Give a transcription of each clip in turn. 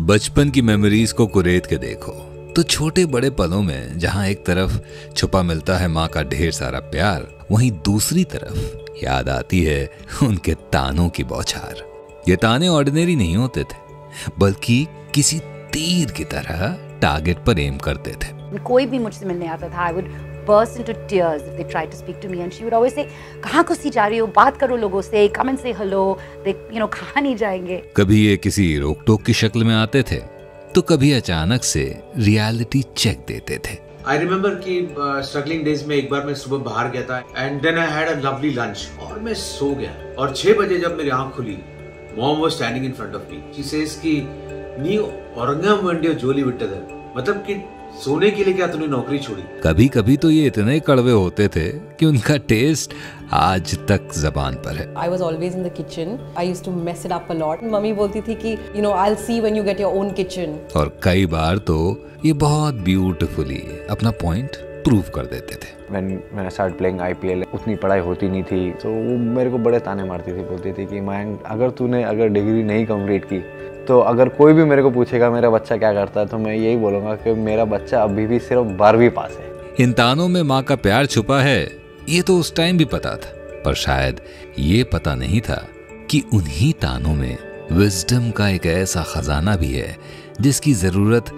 बचपन की मेमोरीज को कुरेद के देखो। तो छोटे बड़े पलों में, जहाँ एक तरफ़ छुपा मिलता है माँ का ढेर सारा प्यार, वहीं दूसरी तरफ़ याद आती है उनके तानों की बौछार। ये ताने ऑर्डिनरी नहीं होते थे, बल्कि किसी तीर की तरह टारगेट पर एम करते थे। कोई भी मुझसे मिलने आता था I would burst into tears if they tried to speak to me. And she would always say कहाँ को जा रही हो? बात करो लोगों से come and say hello. They you know कहाँ नहीं जाएँगे. कभी ये किसी रोक टोक की शक्ल में आते थे तो कभी अचानक से रियलिटी चेक देते थे। आई रिमेम्बर कि स्ट्रगलिंग डेज़ में एक बार मैं सुबह बाहर गया था and then I had a lovely lunch और मैं सो गया। और छह बजे जब मेरी आँख खुली mom was standing in front of me she says कि नी औरंगा मंडियो जोली विट्टदर मतलब कि सोने के लिए क्या तूने नौकरी छोड़ी? कभी कभी तो ये इतने कड़वे होते थे कि उनका टेस्ट आज तक जबान पर है। I was always in the kitchen I used to mess it up a lot mummy बोलती थी कि you know I see when you get your own kitchen और कई बार तो ये बहुत ब्यूटीफुली अपना पॉइंट प्रूव कर देते थे। When when I started playing IPL उतनी पढ़ाई होती नहीं थी। तो वो मेरे को बड़े ताने मारती थी बोलती थी कि मैं अगर तूने अगर डिग्री नहीं कंप्लीट की तो अगर कोई भी मेरे को पूछेगा मेरा बच्चा क्या करता है तो मैं यही बोलूँगा कि मेरा बच्चा अभी भी सिर्फ़ बारहवीं पास है। इन तानों में माँ का प्यार छुपा है ये तो उस टाइम भी पता था। पर शायद ये पता नहीं था कि उन्हीं तानों में विजडम का एक ऐसा खजाना भी है जिसकी ज़रूरत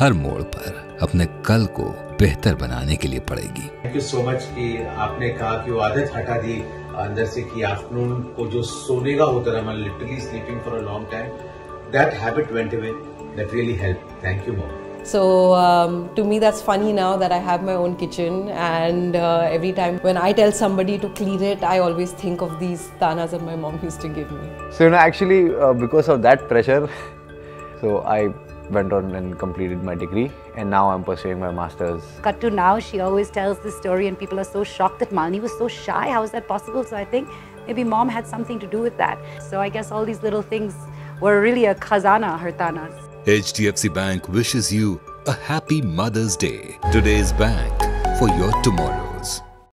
हर मोड़ पर अपने कल को बेहतर बनाने के लिए पड़ेगी थैंक यू सो मच कि आपने कहा कि वो आदत हटा दी अंदर से कि आफ्टरनून को जो सोने का होता था मैं literally sleeping for a long time that habit went away. That really helped. Thank you, Mom. So um, to me, that's funny now that I have my own kitchen, and uh, every time when I tell somebody to clean it, I always think of these tanas that my mom used to give me. So you know, actually, uh, because of that pressure, so I went on and completed my degree, and now I'm pursuing my masters. Cut to now, she always tells this story, and people are so shocked that Malini was so shy. How is that possible? So I think maybe mom had something to do with that. So I guess all these little things were really a khazana, her tanas. HDFC Bank wishes you a happy Mother's Day. Today's bank for your tomorrow.